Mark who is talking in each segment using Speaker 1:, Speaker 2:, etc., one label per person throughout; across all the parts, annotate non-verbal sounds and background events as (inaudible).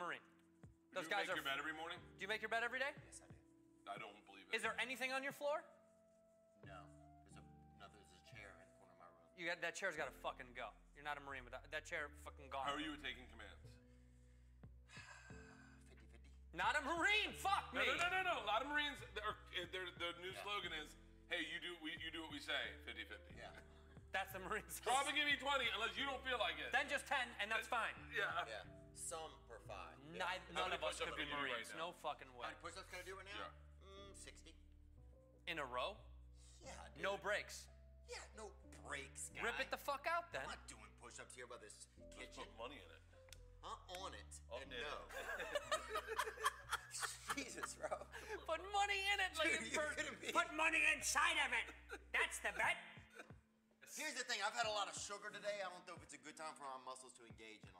Speaker 1: Marine. Those
Speaker 2: Do you
Speaker 1: guys
Speaker 2: make
Speaker 1: are.
Speaker 2: your bed every morning?
Speaker 1: Do you make your bed every day?
Speaker 3: Yes, I do.
Speaker 2: I don't believe it.
Speaker 1: Is there anything on your floor?
Speaker 3: No, there's a no. There's a chair in the corner of my room.
Speaker 1: You got that chair's got to fucking go. You're not a Marine, but that, that chair fucking gone.
Speaker 2: How are you taking commands? (sighs)
Speaker 3: 50-50.
Speaker 1: Not a Marine. Fuck me.
Speaker 2: No, no, no, no, no. A lot of Marines, their, uh, their, their new slogan is, "Hey, you do we, you do what we say." 50-50.
Speaker 3: Yeah.
Speaker 1: That's the Marines. (laughs)
Speaker 2: Drop and give me 20 unless you don't feel like it.
Speaker 1: Then just 10, and that's fine.
Speaker 2: yeah.
Speaker 3: Yeah. Some per five.
Speaker 1: Ni-
Speaker 3: Yeah.
Speaker 1: None of us could be
Speaker 2: can do right
Speaker 1: Marines. no fucking way.
Speaker 3: How many push-ups can I do right now?
Speaker 2: Yeah.
Speaker 3: Mm, 60.
Speaker 1: In a row?
Speaker 3: Yeah, dude.
Speaker 1: No breaks.
Speaker 3: Yeah, no breaks, guy.
Speaker 1: Rip it the fuck out then.
Speaker 3: I'm not doing push-ups here by this kitchen.
Speaker 2: Let's Put money in it.
Speaker 3: Huh? On it.
Speaker 2: Oh,
Speaker 3: and
Speaker 2: yeah.
Speaker 3: no. (laughs) (laughs) Jesus, bro.
Speaker 1: Put money in it, like
Speaker 3: Dude,
Speaker 1: it's
Speaker 3: you're
Speaker 1: for-
Speaker 3: kidding me.
Speaker 1: Put money inside of it. That's the bet.
Speaker 3: Here's the thing. I've had a lot of sugar today. I don't know if it's a good time for my muscles to engage in all of that.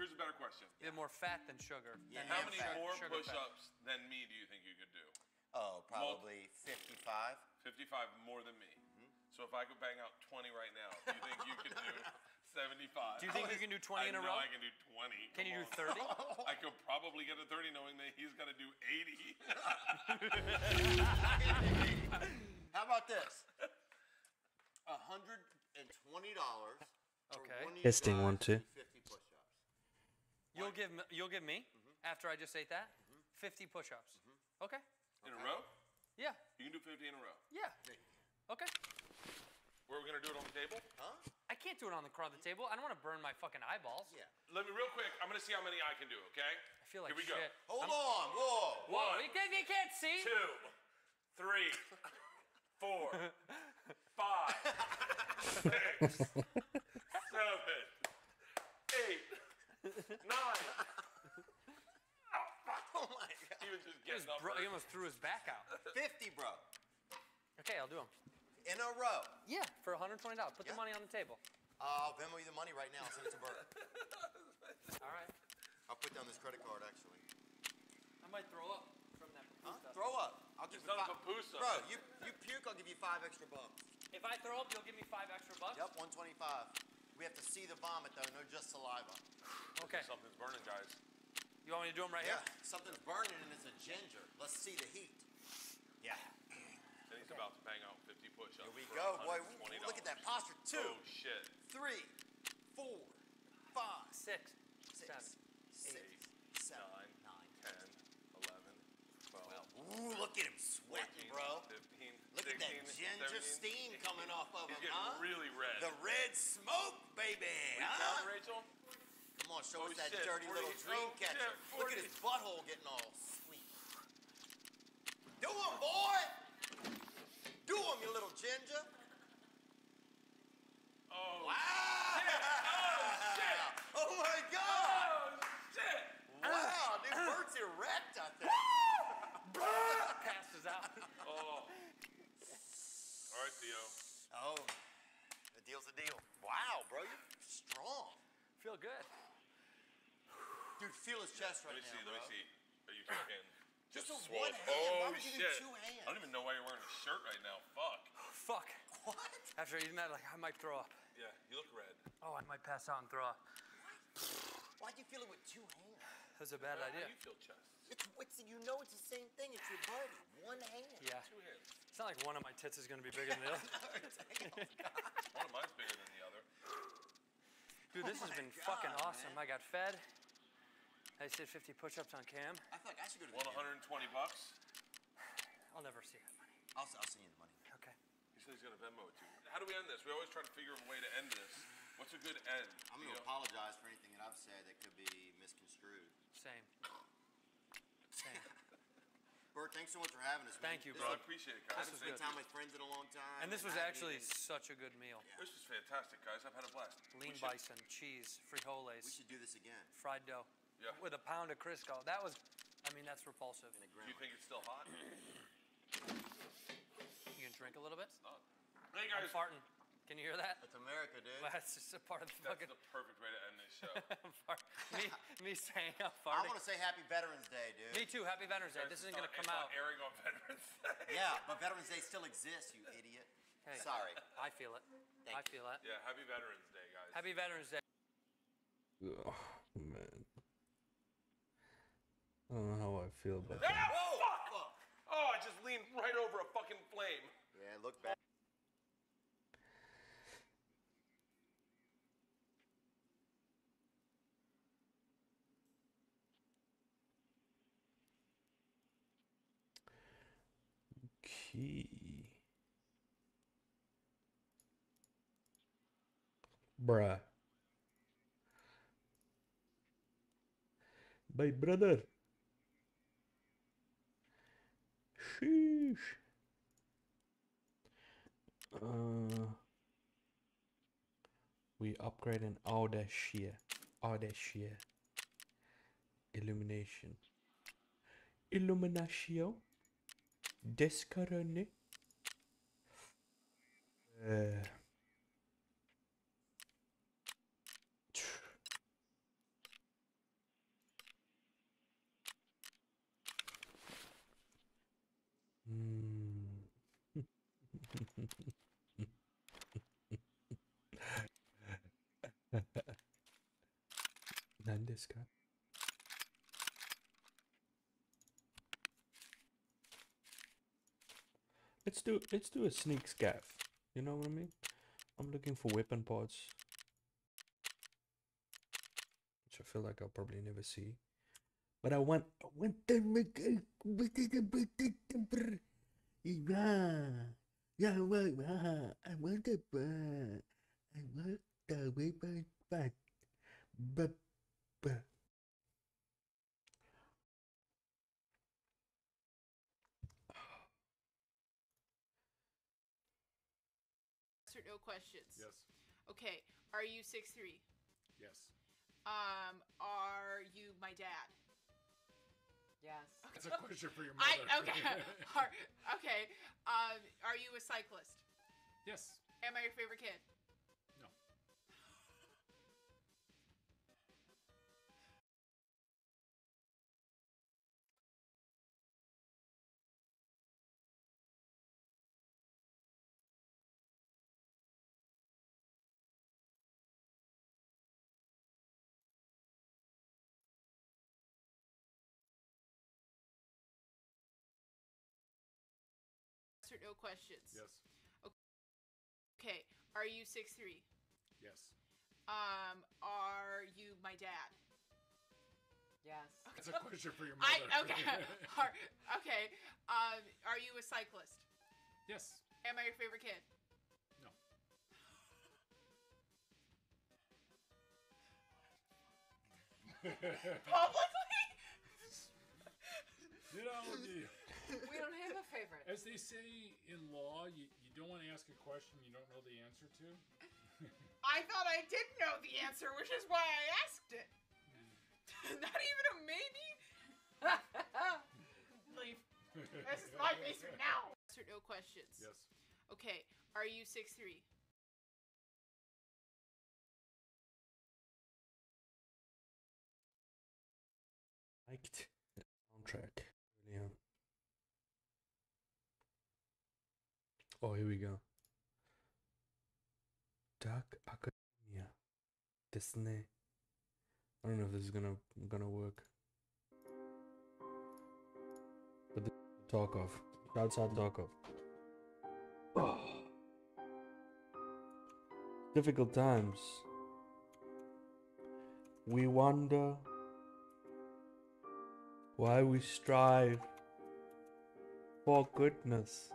Speaker 2: Here's a better question.
Speaker 1: You have more fat than sugar.
Speaker 3: Yeah.
Speaker 1: Than
Speaker 2: How many
Speaker 3: fat.
Speaker 2: more
Speaker 1: sugar
Speaker 2: push-ups than me do you think you could do?
Speaker 3: Oh, probably 55.
Speaker 2: 55 more than me.
Speaker 1: Mm-hmm.
Speaker 2: So if I could bang out 20 right now, do you think you could do (laughs) 75?
Speaker 1: Do you think you can do 20 in a row?
Speaker 2: I can do 20.
Speaker 1: Can you do 30? (laughs)
Speaker 2: I could probably get a 30 knowing that he's got to do 80. (laughs)
Speaker 3: How about this? $120 for
Speaker 1: Okay.
Speaker 3: one of
Speaker 4: Testing, one, two.
Speaker 3: Do 50 push-ups.
Speaker 1: You'll give me, you'll give me
Speaker 3: Mm-hmm.
Speaker 1: after I just ate that 50 push-ups. Okay.
Speaker 2: In a row?
Speaker 1: Yeah.
Speaker 2: You can do 50 in a row.
Speaker 1: Yeah. Okay.
Speaker 2: Where are we going to do it on the table?
Speaker 3: Huh?
Speaker 1: I can't do it on the car of the table. I don't want to burn my fucking eyeballs.
Speaker 3: Yeah.
Speaker 2: Let me, real quick, I'm going to see how many I can do, okay?
Speaker 1: I feel like
Speaker 2: Here we
Speaker 1: shit.
Speaker 2: go.
Speaker 3: Hold on. Whoa.
Speaker 1: Whoa,
Speaker 2: One,
Speaker 1: you can't, you can't see.
Speaker 2: Two, three, (laughs) four, (laughs) five, (laughs) six, seven, eight, nine. (laughs)
Speaker 3: Oh my God.
Speaker 2: He was just
Speaker 1: He, was
Speaker 2: getting up.
Speaker 1: bro- he almost threw his back out.
Speaker 3: 50, bro.
Speaker 1: Okay, I'll do them.
Speaker 3: In a row.
Speaker 1: Yeah, for $120. Put
Speaker 3: Yeah.
Speaker 1: the money on the table.
Speaker 3: I'll Venmo you the money right now. I'll send it to Bert.
Speaker 1: All right.
Speaker 3: I'll put down this credit card, actually.
Speaker 1: I might throw up from that
Speaker 3: Huh?
Speaker 1: stuff.
Speaker 3: Throw up. I'll give
Speaker 2: It's
Speaker 3: you five.
Speaker 2: papusa.
Speaker 3: Bro, you, you puke, I'll give you five extra bucks.
Speaker 1: If I throw up, you'll give me five extra bucks?
Speaker 3: Yep, 125. We have to see the vomit, though, no just saliva.
Speaker 1: Okay.
Speaker 2: Something's burning, guys.
Speaker 1: You want me to do them right
Speaker 3: Yeah,
Speaker 1: here?
Speaker 3: something's burning and it's a ginger. Let's see the heat. Yeah.
Speaker 2: And he's about to bang out 50 push-ups.
Speaker 3: Here we
Speaker 2: for
Speaker 3: go, boy.
Speaker 2: $120.
Speaker 3: Look at that posture. Two,
Speaker 2: Oh, shit.
Speaker 3: three, four, five,
Speaker 1: Six.
Speaker 3: six,
Speaker 1: Seven.
Speaker 3: six,
Speaker 2: Eight,
Speaker 3: seven,
Speaker 2: Nine,
Speaker 3: nine.
Speaker 2: 10, 11, 12,
Speaker 3: Ooh, look at him sweating,
Speaker 2: 14,
Speaker 3: bro.
Speaker 2: 15,
Speaker 3: Look at
Speaker 2: 16,
Speaker 3: that ginger
Speaker 2: 17,
Speaker 3: steam coming off of
Speaker 2: He's
Speaker 3: him,
Speaker 2: getting
Speaker 3: huh?
Speaker 2: really red.
Speaker 3: The red smoke, baby.
Speaker 2: You
Speaker 3: huh?
Speaker 2: counting, Rachel?
Speaker 3: Come on, show
Speaker 2: Oh,
Speaker 3: us that
Speaker 2: shit,
Speaker 3: dirty
Speaker 2: 40,
Speaker 3: little dream
Speaker 2: oh,
Speaker 3: catcher.
Speaker 2: shit,
Speaker 3: Look at his butthole getting all sweet. Do him, boy. Do him, you little ginger.
Speaker 2: Oh,
Speaker 3: Wow.
Speaker 2: Oh shit. (laughs)
Speaker 3: Oh my God.
Speaker 2: Oh, shit.
Speaker 3: Wow, dude, Bert's erect, I think.
Speaker 1: Passes out.
Speaker 2: Oh. All right, Theo.
Speaker 3: Oh, the deal. Wow, bro, you're strong.
Speaker 1: Feel good.
Speaker 3: Dude, feel his chest right
Speaker 2: Let me
Speaker 3: now,
Speaker 2: see,
Speaker 3: bro.
Speaker 2: let me see. Are you talking?
Speaker 3: Just
Speaker 2: Just
Speaker 3: a one
Speaker 2: swole-
Speaker 3: hand. Oh, why
Speaker 2: Oh,
Speaker 3: would you do
Speaker 2: shit.
Speaker 3: two hands?
Speaker 2: I don't even know why you're wearing a shirt right now. Fuck. (gasps)
Speaker 1: Fuck.
Speaker 3: What?
Speaker 1: After eating that, like, I might throw up.
Speaker 2: Yeah, you look red.
Speaker 1: Oh, I might pass out and throw up.
Speaker 3: Why'd you feel it with two hands?
Speaker 1: That's a bad
Speaker 2: How
Speaker 1: idea.
Speaker 2: do you feel chest?
Speaker 3: It's, it's, you know it's the same thing. It's your buddy. One hand.
Speaker 1: Yeah.
Speaker 2: Two hands.
Speaker 1: It's not like one of my tits is going to be bigger than the other. (laughs)
Speaker 2: One oh, of mine's bigger than the other.
Speaker 1: Dude, this oh
Speaker 3: has
Speaker 1: been
Speaker 3: God,
Speaker 1: fucking awesome.
Speaker 3: man.
Speaker 1: I got fed. I did 50 push-ups on cam.
Speaker 3: I feel like I should go to the
Speaker 2: One
Speaker 3: gym.
Speaker 2: 120 bucks.
Speaker 1: I'll never see that money.
Speaker 3: I'll, I'll send you the money.
Speaker 1: Okay.
Speaker 2: He said he's gonna Venmo it to you. How do we end this? We always try to figure a way to end this. What's a good end?
Speaker 3: I'm going to
Speaker 2: know?
Speaker 3: apologize for anything that I've said that could be misconstrued.
Speaker 1: Same. Same.
Speaker 3: Bert, thanks so much for having us. man.
Speaker 1: Thank you,
Speaker 2: Bro, I appreciate it,
Speaker 3: I
Speaker 2: guys.
Speaker 3: haven't
Speaker 1: was
Speaker 3: spent
Speaker 1: good.
Speaker 3: time with friends in a long time.
Speaker 1: And this was actually
Speaker 3: even-
Speaker 1: such a good meal.
Speaker 2: This was fantastic, guys. I've had a blast.
Speaker 1: Lean
Speaker 2: should-
Speaker 1: bison, cheese, frijoles.
Speaker 3: We should do this again.
Speaker 1: fried dough.
Speaker 2: Yeah.
Speaker 1: With a pound of Crisco. That was, I mean, that's repulsive.
Speaker 3: In a
Speaker 2: Do you think it's still hot?
Speaker 1: You can drink a little bit?
Speaker 2: Not. Hey
Speaker 1: I'm
Speaker 2: guys,
Speaker 1: farting. Can you hear that?
Speaker 3: That's America, dude.
Speaker 1: That's just a part of the fucking.
Speaker 2: that's
Speaker 1: fucking
Speaker 2: the perfect way to end this show. (laughs)
Speaker 1: fart. Me, (laughs) me saying I'm
Speaker 3: I
Speaker 1: farting.
Speaker 3: want to say Happy Veterans Day, dude.
Speaker 1: Me too. Happy Veterans Day. This isn't gonna come
Speaker 2: it's
Speaker 1: out.
Speaker 2: Not airing on Veterans (laughs) Day.
Speaker 3: Yeah, but Veterans Day still exists, you idiot.
Speaker 1: Hey.
Speaker 3: Sorry.
Speaker 1: I feel it.
Speaker 3: Thank
Speaker 1: I
Speaker 3: you.
Speaker 1: feel it.
Speaker 2: Yeah, happy Veterans Day, guys.
Speaker 1: Happy Veterans Day.
Speaker 4: Oh, man.
Speaker 5: I don't know how I feel about
Speaker 2: Ah,
Speaker 5: that.
Speaker 2: fuck! Oh, I just leaned right over a fucking flame.
Speaker 3: Yeah, look back.
Speaker 5: Okay. Bruh. My brother. Sheesh. Uh, we upgrading all that upgrade an Audacia. Audacia. Illumination. Illuminatio. ですからね。えー。うん。(laughs) 何ですか？Let's do let's do a sneak scav. You know what I mean? I'm looking for weapon parts. Which I feel like I'll probably never see. But I want I want the yeah. Yeah, want I want I want the weapon part. But but
Speaker 6: Yes or no questions?
Speaker 7: Yes.
Speaker 6: Okay. Are you six three?
Speaker 7: Yes.
Speaker 6: Um, are you my dad?
Speaker 8: Yes. (laughs)
Speaker 7: That's a question for your
Speaker 6: I
Speaker 7: mother.
Speaker 6: okay. (laughs) are, okay. Um, are you a cyclist?
Speaker 7: yes.
Speaker 6: Am I your favorite kid?
Speaker 7: No
Speaker 6: questions?
Speaker 7: Yes.
Speaker 6: Okay. Are you six three?
Speaker 7: Yes.
Speaker 6: Um, are you my dad?
Speaker 8: Yes.
Speaker 7: That's a question for your mother.
Speaker 6: I
Speaker 7: mother.
Speaker 6: okay. (laughs) are, okay. Um, are you a cyclist?
Speaker 7: yes.
Speaker 6: Am I your favorite kid?
Speaker 7: No. (laughs)
Speaker 6: Publicly? (laughs)
Speaker 7: You know, you,
Speaker 8: We don't have a favorite.
Speaker 7: as they say in law, you, you don't want to ask a question you don't know the answer to.
Speaker 6: I thought I did know the answer, which is why I asked it. (laughs) Not even a maybe. (laughs) Leave. This is my basement now. Yes or no questions?
Speaker 7: yes.
Speaker 6: Okay. Are you six three?
Speaker 5: liked the soundtrack early on. Oh, here we go. Dark Academia. Disney. I don't know if this is gonna gonna work. But the Tarkov. Shouts out Tarkov. Oh. (sighs) Difficult times. We wonder why we strive for goodness.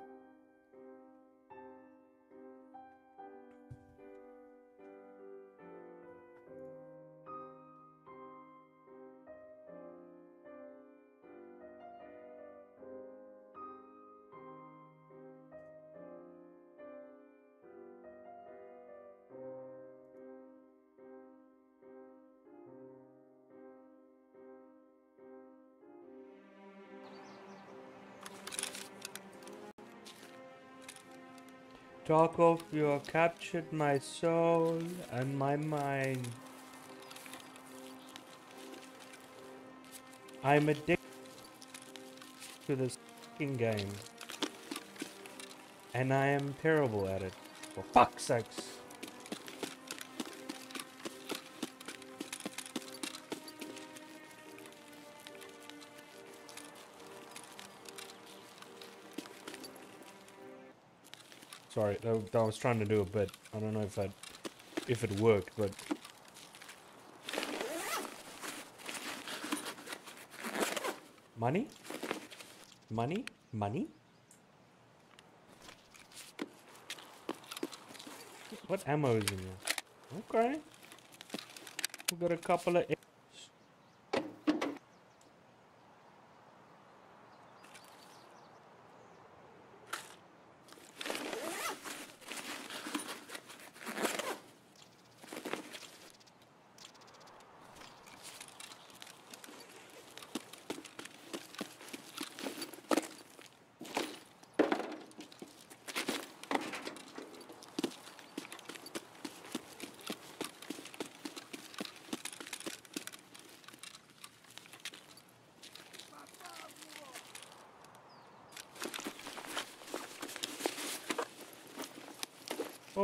Speaker 5: Tarkov, you have captured my soul and my mind. I'm addicted to this fucking game. And I am terrible at it. For fuck's sakes. Sorry, that was trying to do a bit. I don't know if that if it worked, but money, money, money. What ammo is in here? Okay, we got a couple of.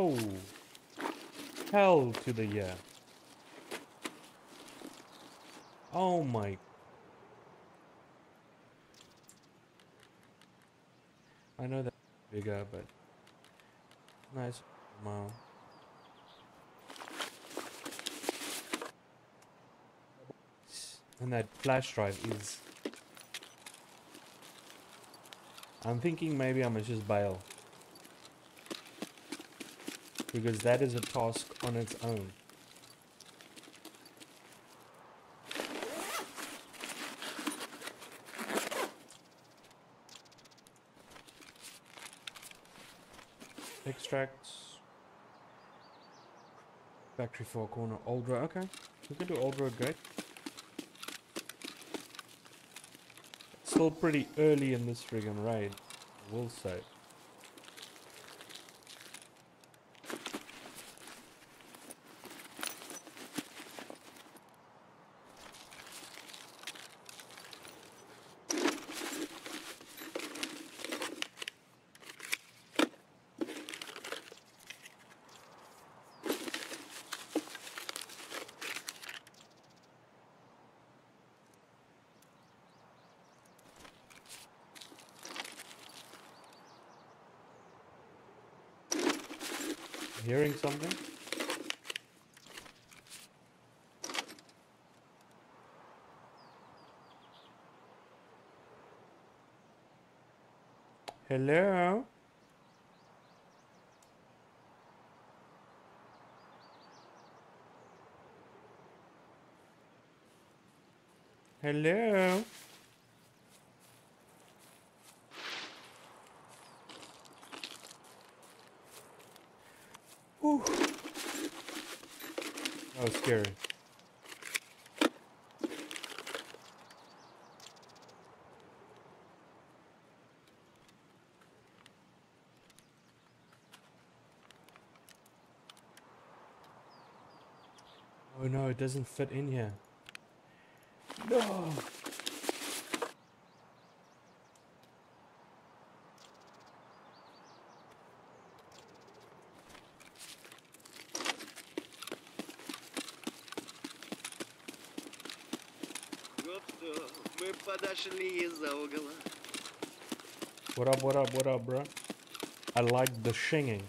Speaker 5: Oh, hell to the yeah. Oh my. I know that bigger, but nice. Wow. And that flash drive is. I'm thinking maybe I must just bail because that is a task on its own. Extracts. Factory far corner, old road. Okay, we can do old road. Great. Still pretty early in this friggin' raid, I will say. Hearing something? Hello? Hello? Scary. Oh no, it doesn't fit in here. No.
Speaker 3: подошли из-за угла.
Speaker 5: What up, what up, what up, bro? I like the singing.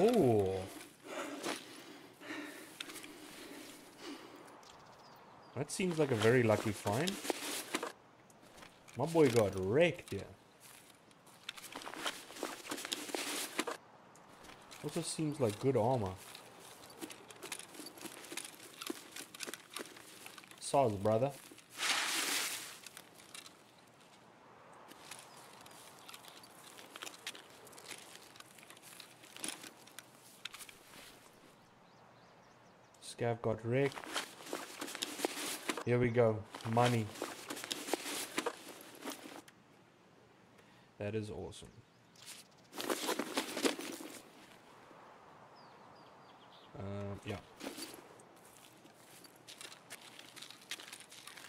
Speaker 5: Oh. That seems like a very lucky find. My boy got wrecked here. Also seems like good armor. Saws, brother. Scav got wrecked. Here we go. Money. That is awesome. Um, yeah.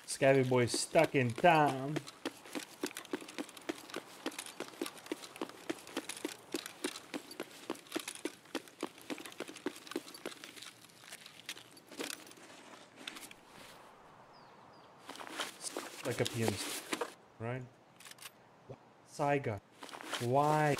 Speaker 5: Scabby boy stuck in time. A right? Saiga. Why?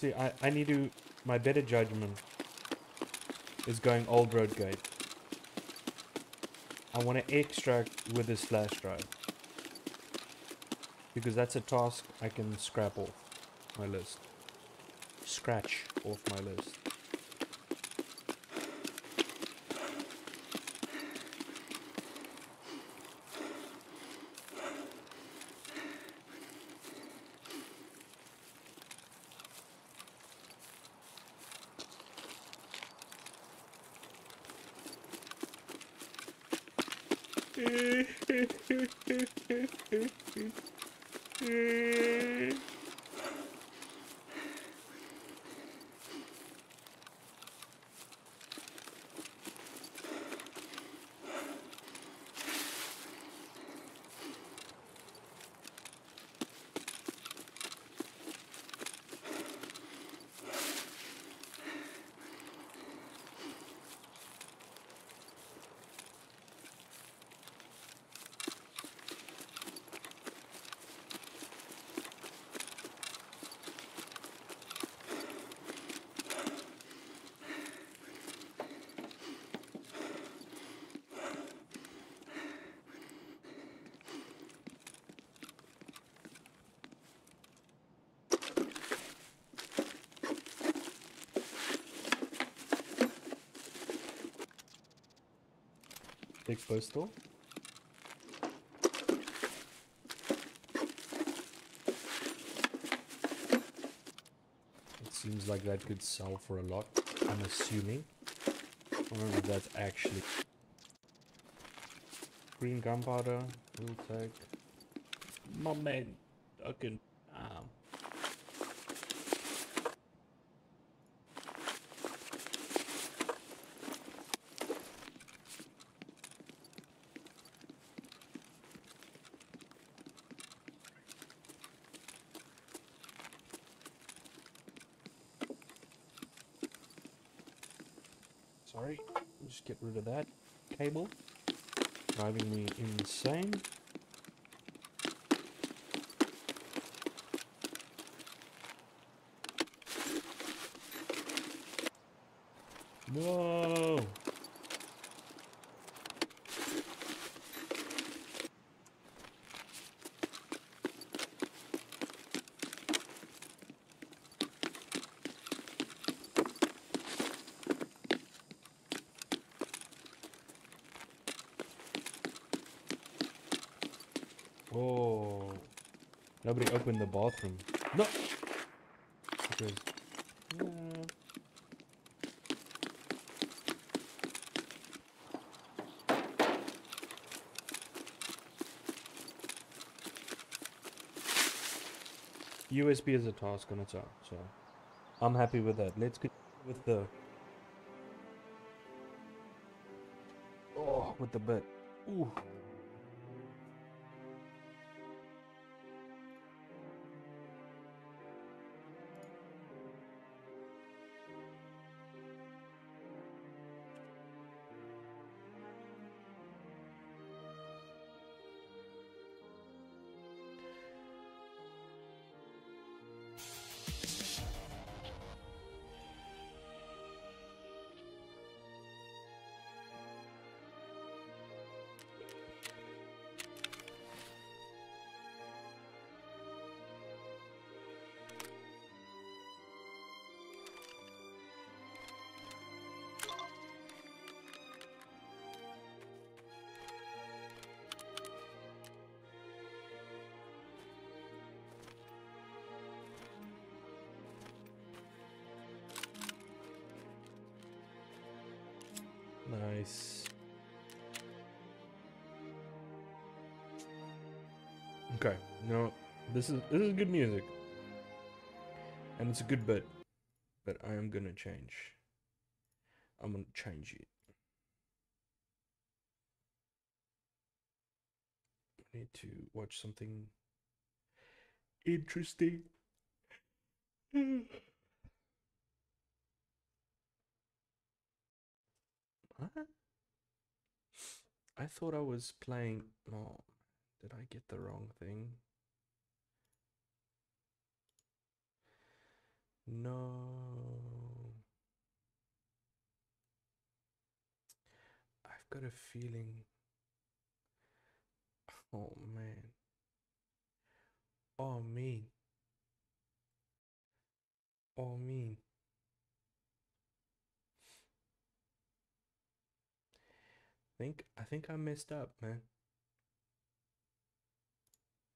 Speaker 5: See, I, I need to. My better judgment is going old road gate. I want to extract with this flash drive. Because that's a task I can scrap off my list. Scratch off my list. Mm-hmm. (laughs) Big pistol. It seems like that could sell for a lot. I'm assuming. I if that's actually green gunpowder. We'll take. My man, fucking. Um, Sorry, just get rid of that cable. Driving me insane. Whoa! Oh. Nobody opened the bathroom. No! Because. USB is a task on its own, so I'm happy with that. Let's get with the. Oh, with the bit. Ooh. Nice. Okay, no, this is this is good music, and it's a good bit, but I am gonna change. I'm gonna change it. I need to watch something interesting. (sighs) (laughs) What? I thought I was playing. Oh, did I get the wrong thing? No. I've got a feeling. Oh man. Oh me. Oh me. Think I think I messed up, man.